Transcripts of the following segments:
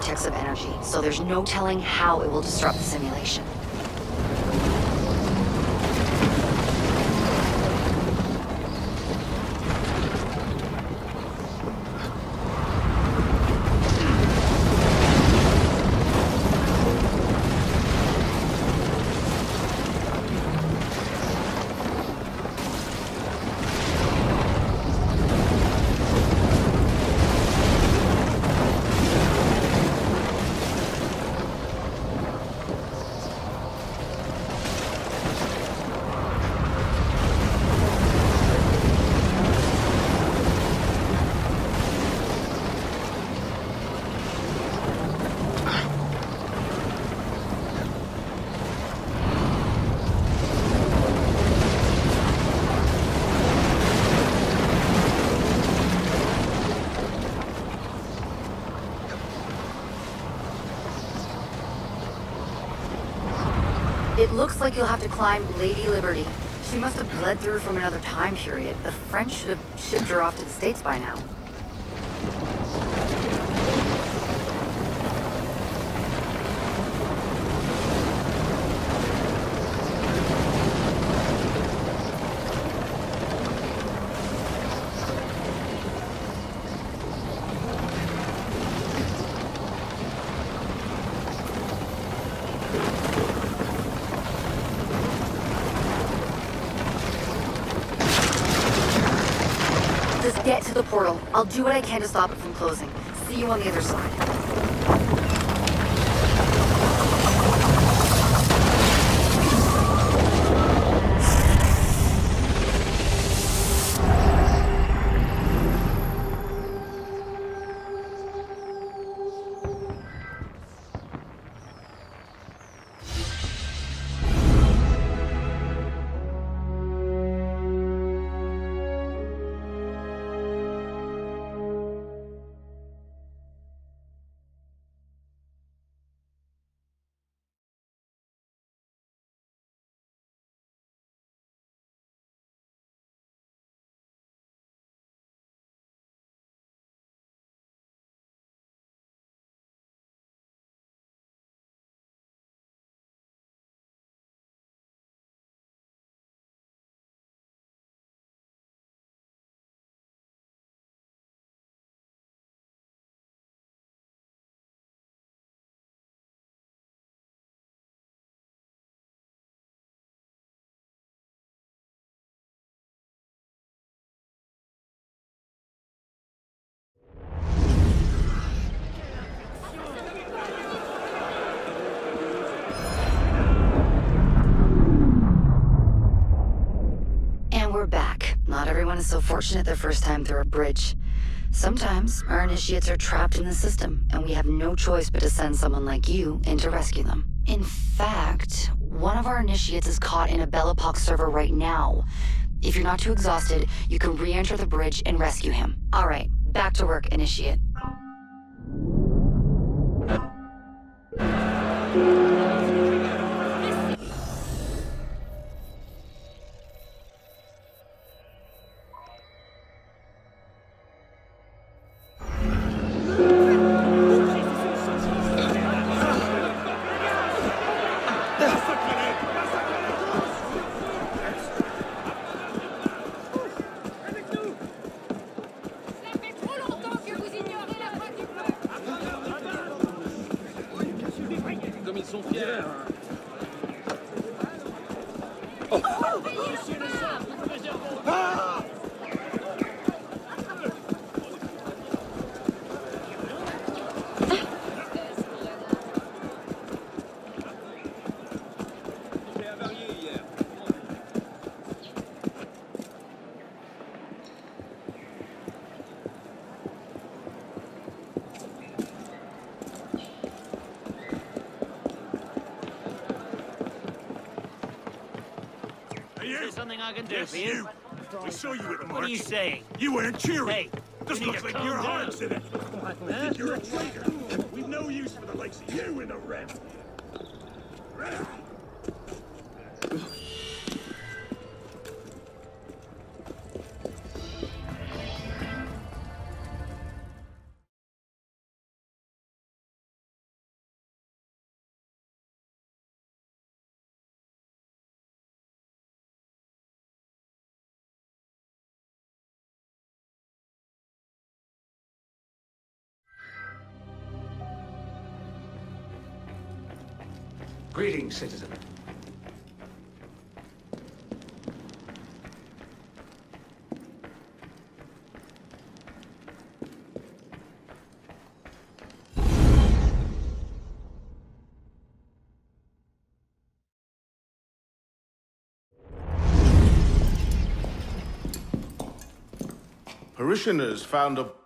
vortex of energy, so there's no telling how it will disrupt the simulation. Looks like you'll have to climb Lady Liberty. She must have bled through from another time period. The French should have shipped her off to the States by now. Just get to the portal. I'll do what I can to stop it from closing. See you on the other side. So fortunate their first time through a bridge. Sometimes our initiates are trapped in the system, and we have no choice but to send someone like you in to rescue them. In fact, one of our initiates is caught in a Bellapox server right now. If you're not too exhausted, you can re-enter the bridge and rescue him. Alright, back to work, initiate. Hey, you! There something I can do Yes, for you? you! We saw you at the What are you saying? You weren't cheering. Hey, you looks like your heart's in it. I think you're a traitor. We've no use for the likes of you in the Ren. Greetings, citizen. Parishioners found a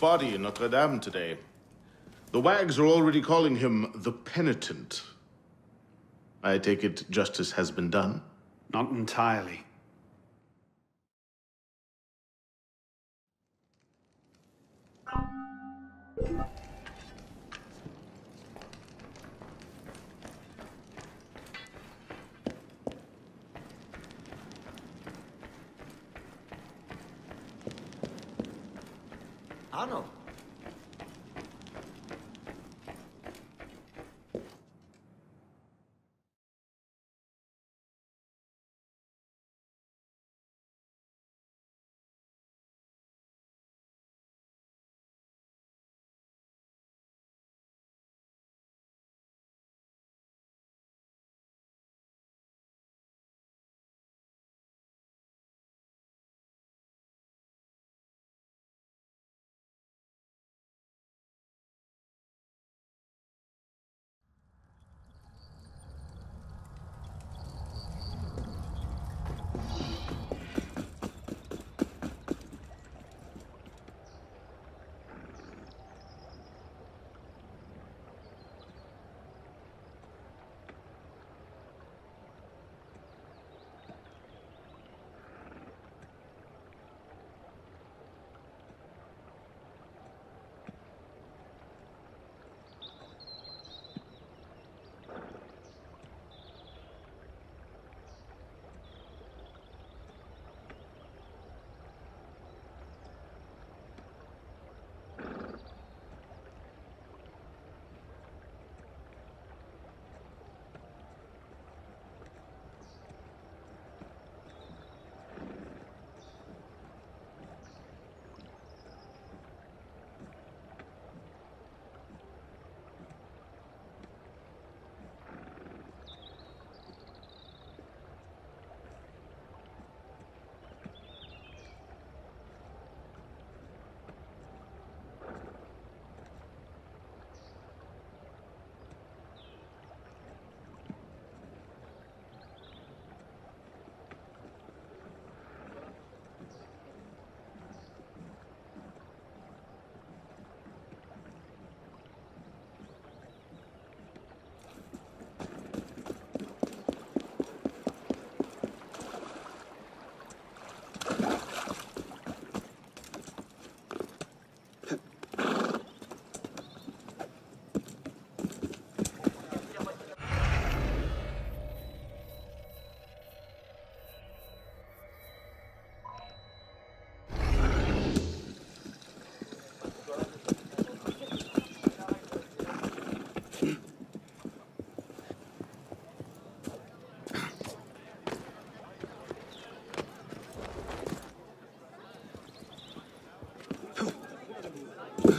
body in Notre Dame today. The wags are already calling him the penitent. I take it justice has been done? Not entirely. Arnold.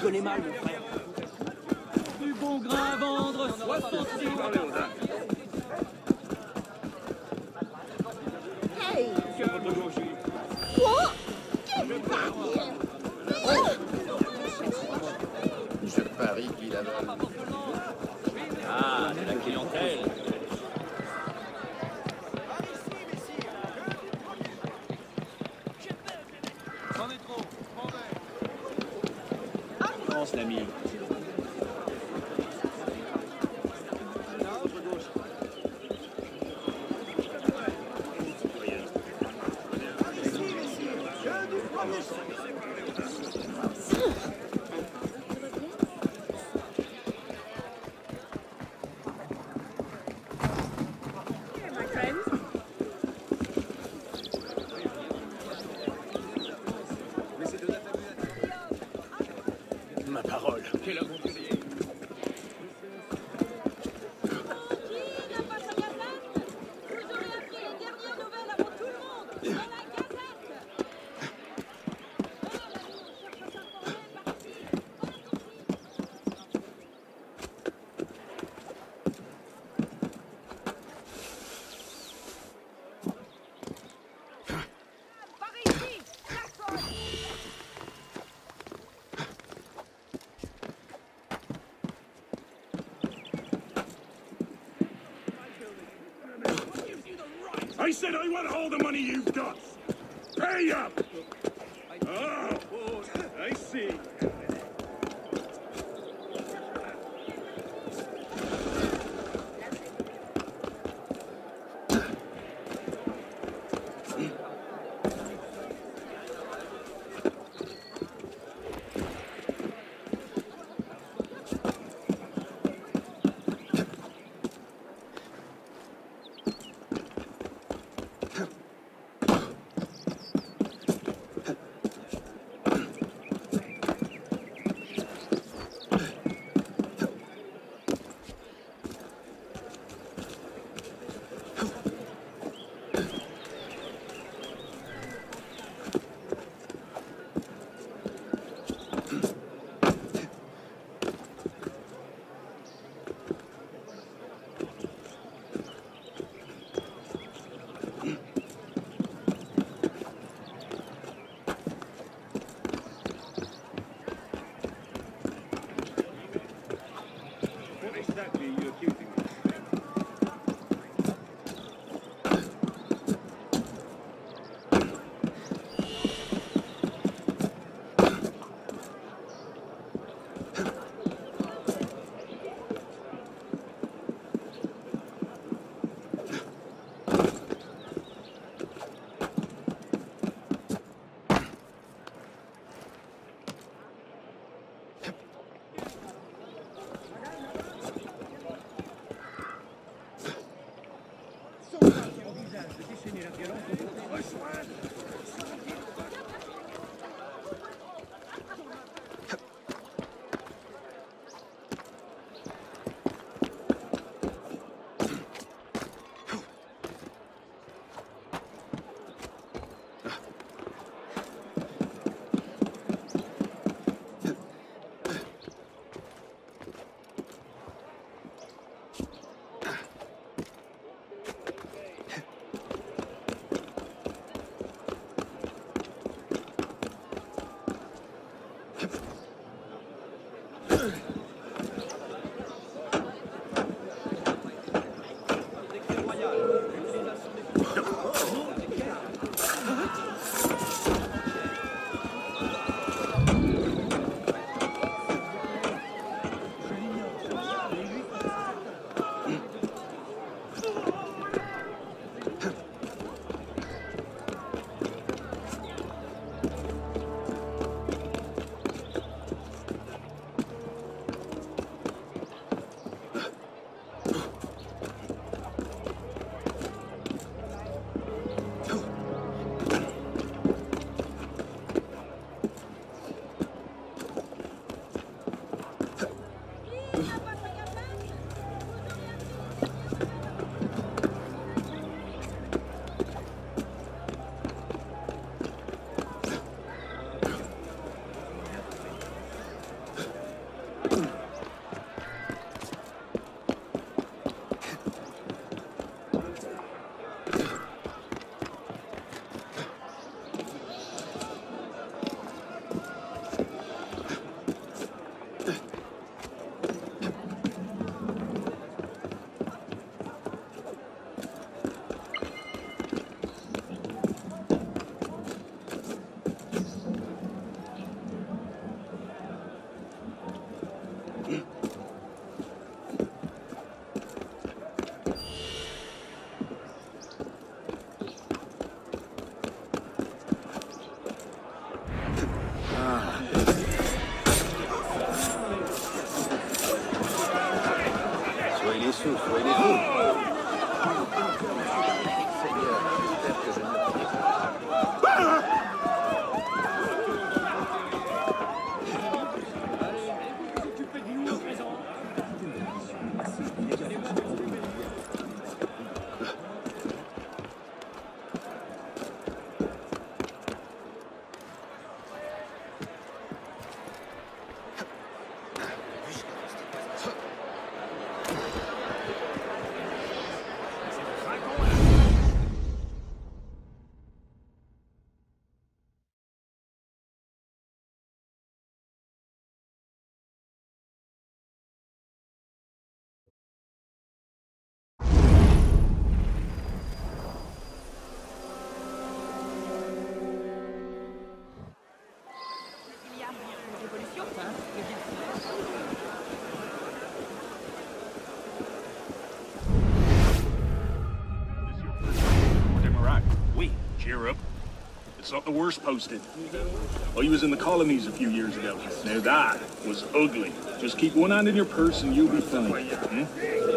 Je connais mal, mon frère. Du bon grain à vendre, 66 Hey Je parie qu'il avale. Ah, la clientèle. que la exactly are you accusing me? The worst posting. he was in the colonies a few years ago. Now that was ugly. Just keep one hand in your purse and you'll be fine. hmm?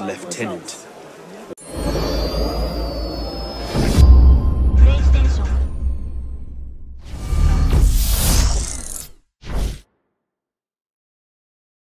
Lieutenant.